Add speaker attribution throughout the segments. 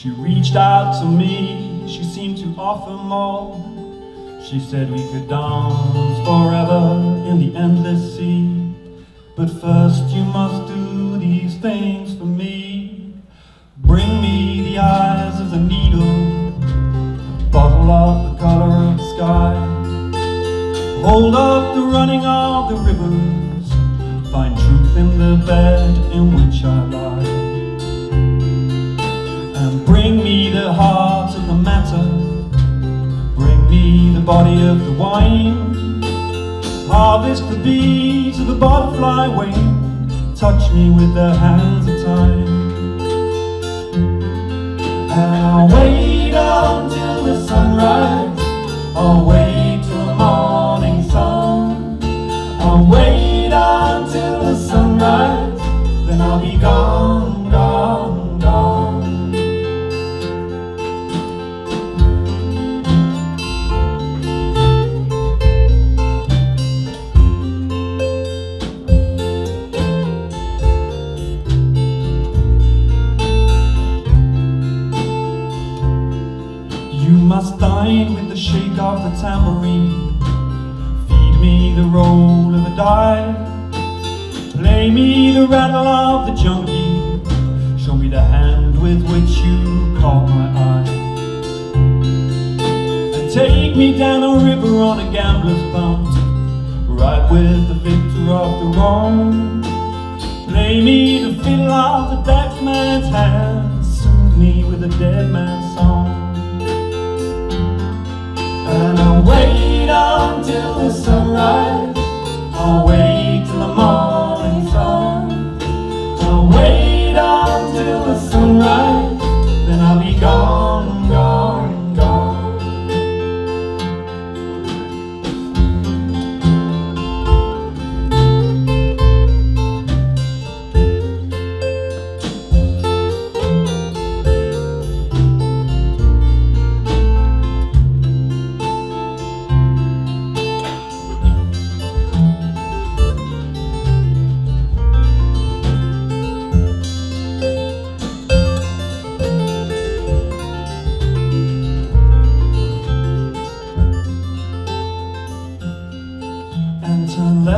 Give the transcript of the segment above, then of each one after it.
Speaker 1: She reached out to me, she seemed to offer more. She said we could dance forever in the endless sea. But first you must do these things for me. Bring me the eyes of the needle, bottle up the color of the sky. Hold up the running of the rivers, find truth in the bed in which I lie. Body of the wine. Harvest the beads of the butterfly wing, touch me with the hands of time. And I'll wait until the sunrise, I'll wait Dine with the shake of the tambourine. Feed me the roll of a die. Play me the rattle of the junkie. Show me the hand with which you caught my eye. And take me down a river on a gambler's bounty. Right with the victor of the wrong. Play me the fiddle of the dead man's hand.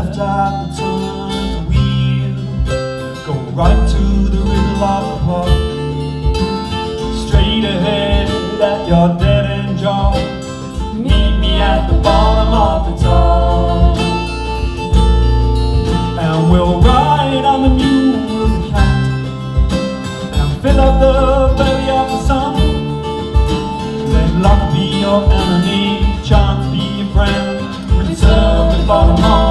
Speaker 1: Left at the turn of the wheel. Go right to the river of the park. Straight ahead at your dead end jaw. Meet me at the bottom of the top. And we'll ride on the mule cat. And fill up the belly of the sun. Let luck be your enemy, chance be your friend. Reserve before the morning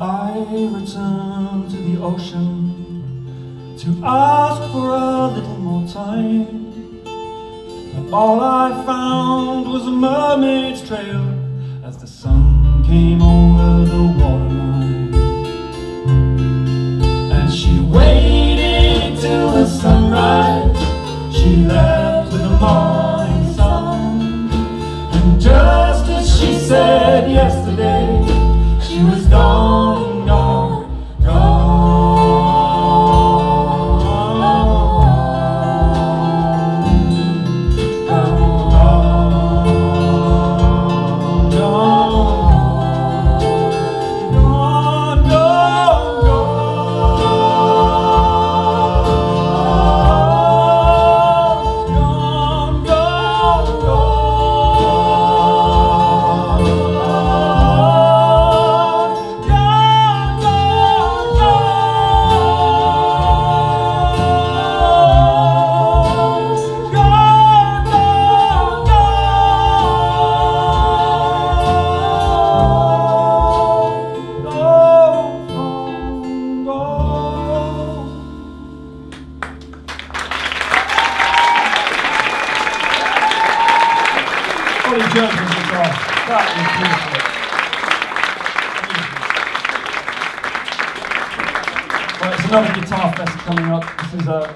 Speaker 1: I return to the ocean to ask for a little more time? But all I found was a mermaid's trail as the sun came over the waterline. Is beautiful. Right, it's another guitar fest coming up. This is a